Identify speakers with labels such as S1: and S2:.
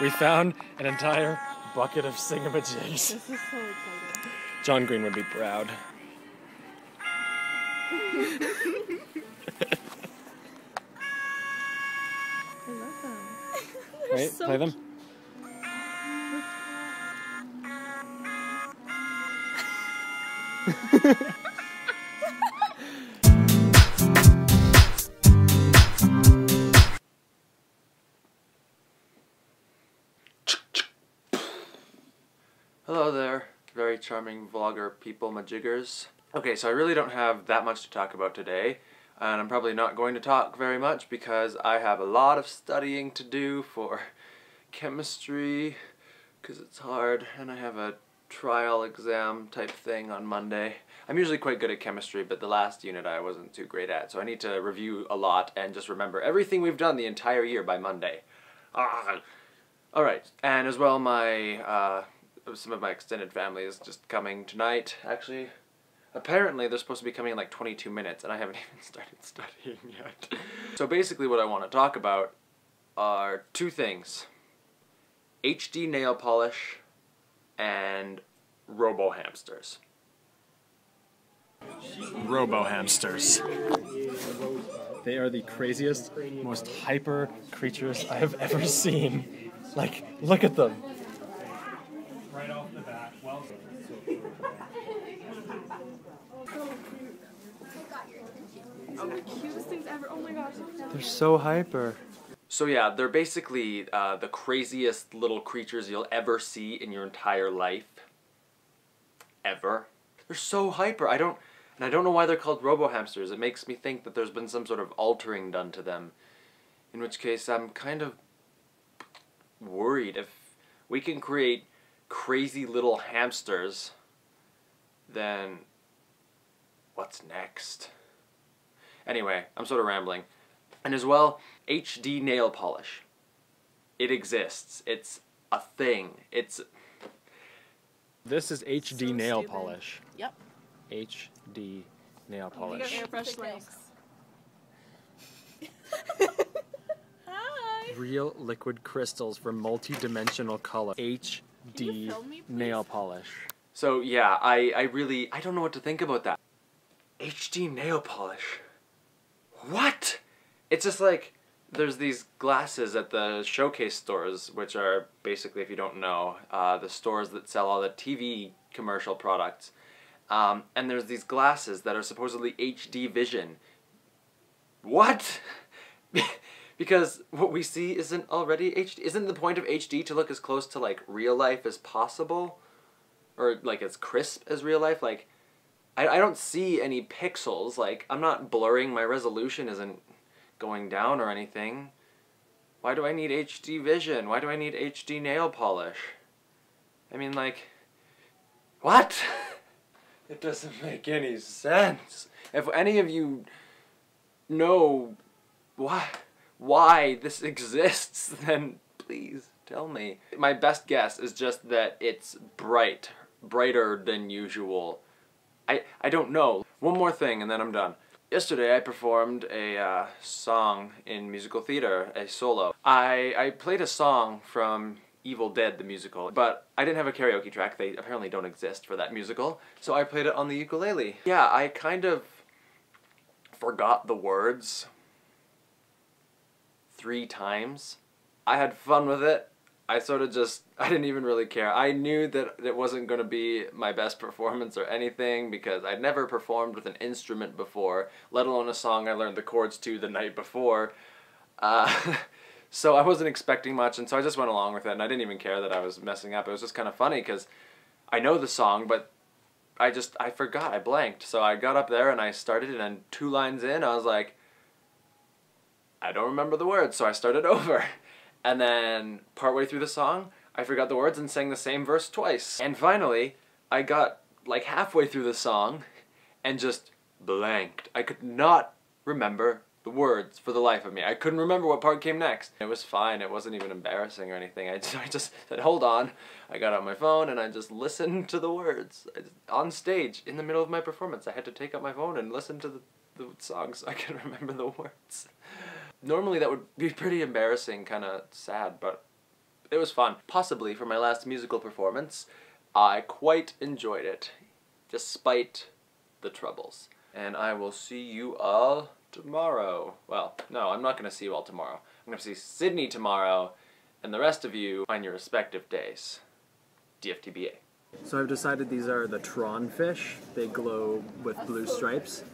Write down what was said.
S1: We found an entire bucket of singamajigs.
S2: This is so exciting.
S1: John Green would be proud.
S2: I love them.
S1: Wait,
S2: so
S1: play them.
S3: Hello there, very charming vlogger people majiggers. Okay, so I really don't have that much to talk about today, and I'm probably not going to talk very much because I have a lot of studying to do for chemistry, because it's hard, and I have a trial exam type thing on Monday. I'm usually quite good at chemistry, but the last unit I wasn't too great at, so I need to review a lot and just remember everything we've done the entire year by Monday. Ah. Alright, and as well my, uh, some of my extended family is just coming tonight, actually. Apparently they're supposed to be coming in like 22 minutes and I haven't even started studying yet. so basically what I want to talk about are two things. HD nail polish and robo hamsters.
S1: Robo hamsters. They are the craziest, most hyper creatures I have ever seen. Like, look at them.
S4: Right off the bat. Well,
S2: Oh, the cutest things ever. Oh my gosh.
S1: They're so hyper.
S3: So yeah, they're basically uh, the craziest little creatures you'll ever see in your entire life. Ever. They're so hyper. I don't, and I don't know why they're called robo hamsters. It makes me think that there's been some sort of altering done to them. In which case, I'm kind of worried if we can create crazy little hamsters, then what's next? Anyway, I'm sort of rambling. And as well, HD nail polish. It exists. It's a thing. It's
S1: This is HD
S2: So
S1: nail
S2: stupid.
S1: polish.
S2: Yep.
S1: HD nail
S2: You
S1: polish.
S2: airbrush legs. Hi.
S1: Real liquid crystals for multi-dimensional color. HD
S2: film me,
S1: nail polish.
S3: so yeah, I I really I don't know what to think about that. HD nail polish. What? It's just like there's these glasses at the showcase stores, which are basically, if you don't know, uh, the stores that sell all the TV commercial products. Um, and there's these glasses that are supposedly HD vision. What? because what we see isn't already HD. Isn't the point of HD to look as close to like real life as possible? Or like as crisp as real life? Like, I, I don't see any pixels. Like, I'm not blurring, my resolution isn't going down or anything. Why do I need HD vision? Why do I need HD nail polish? I mean, like, what? it doesn't make any sense. If any of you know why why this exists, then please tell me. My best guess is just that it's bright, brighter than usual. I I don't know. One more thing, and then I'm done. Yesterday I performed a uh, song in musical theater, a solo. I, I played a song from Evil Dead the musical, but I didn't have a karaoke track. They apparently don't exist for that musical, so I played it on the ukulele. Yeah, I kind of forgot the words three times. I had fun with it. I sort of just, I didn't even really care. I knew that it wasn't going to be my best performance or anything because I'd never performed with an instrument before, let alone a song I learned the chords to the night before. Uh, so I wasn't expecting much, and so I just went along with it, and I didn't even care that I was messing up. It was just kind of funny because I know the song, but I just, I forgot, I blanked. So I got up there and I started, and then two lines in, I was like, I don't remember the words, so I started over. And then partway through the song, I forgot the words and sang the same verse twice. And finally, I got like halfway through the song and just blanked. I could not remember the words for the life of me. I couldn't remember what part came next. It was fine. It wasn't even embarrassing or anything. I just, I just said, hold on. I got out my phone and I just listened to the words. On stage, in the middle of my performance, I had to take out my phone and listen to the, the song so I could remember the words. Normally that would be pretty embarrassing, kind of sad, but it was fun. Possibly for my last musical performance, I quite enjoyed it, despite the troubles. And I will see you all tomorrow. Well, no, I'm not going to see you all tomorrow. I'm going to see Sydney tomorrow, and the rest of you on your respective days. DFTBA.
S1: So I've decided these are the Tron fish. They glow with blue stripes.